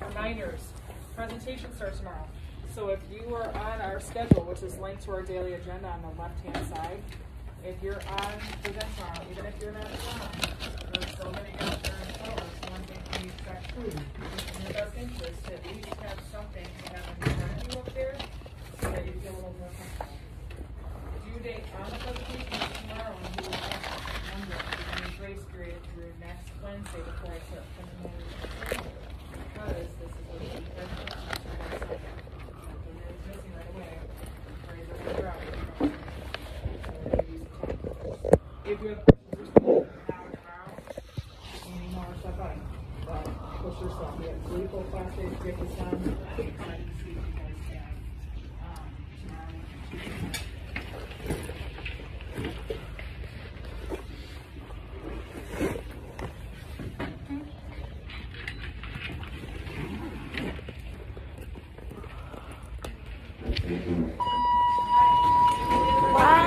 Reminders, presentation starts tomorrow. So if you are on our schedule, which is linked to our daily agenda on the left-hand side, if you're on present tomorrow, even if you're not around, there's so many out there in colors, one thing we expect in your best interest to at least have something to have in front of you up there so that you feel a little more comfortable. Due date on the presentation is tomorrow, and you will have Monday, and a grace period through next Wednesday before I start more. Because this is we. If you have questions or something, any more stuff on, push yourself, we have three full class days to get this done. I'm excited to see what you guys have, um, tomorrow. Why?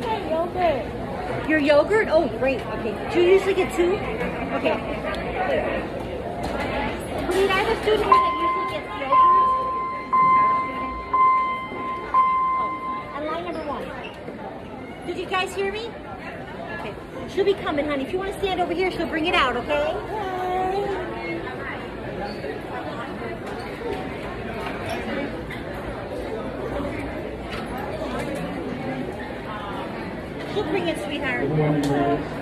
Hi, yogurt. Your yogurt? Oh, great. Okay. Do you usually get two? Okay. Wait, I have a student that usually gets yogurt. Oh, and line number one. Did you guys hear me? Okay. She'll be coming, honey. If you want to stand over here, she'll bring it out, okay? She'll bring it, sweetheart.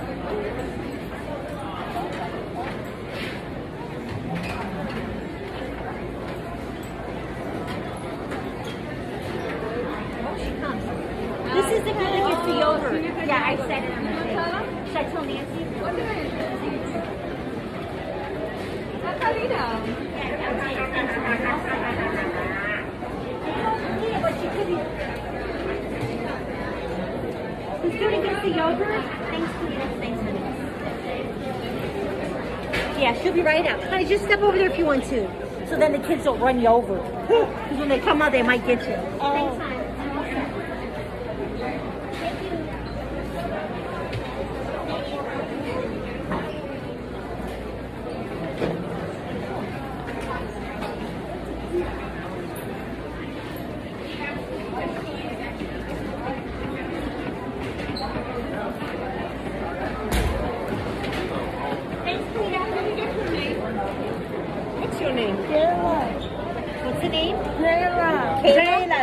Yeah, I said it on the thing. Should I tell Nancy? What's her name? That's Alina. Who's going to get the yogurt? Thanks, Thanks, Alina. Yeah, she'll be right out. Honey, just step over there if you want to. So then the kids don't run you over. Because when they come out, they might get you.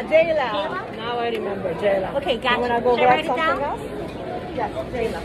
Jayla. Jayla. Now I remember Jayla. Okay, gotcha. You wanna go Should I write it down? else? Yes, Jayla.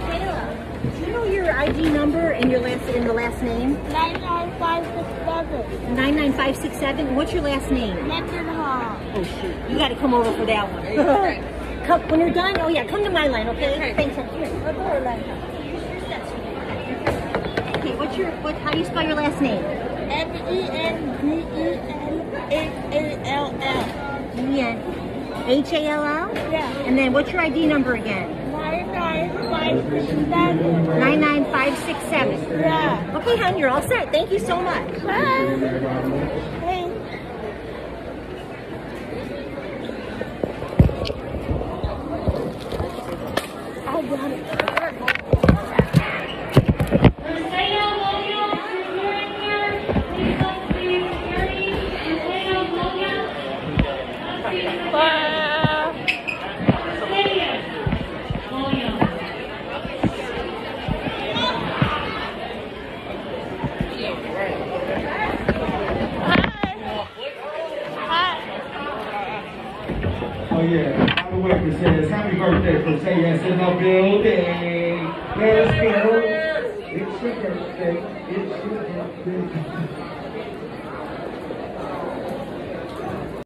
Kayla, do you know your ID number and your last and the last name? Nine nine five six seven. 99567. What's your last name? Nathan Hall. Oh shoot. You gotta come over for that one. come when you're done, oh yeah, come to my line, okay? okay. Thanks, honey. Here. Go to her line. Here's your steps. Okay, what's your what how do you spell your last name? M E N G E N H A L L. E N H A L L? Yeah. And then what's your ID number again? Nine nine five six seven. 99567. Yeah. Okay, hon, you're all set. Thank you so much. Bye. Oh yeah, Bobby Waker says, happy birthday from Say Yes in the building. Let's go. It's your birthday. It's your birthday.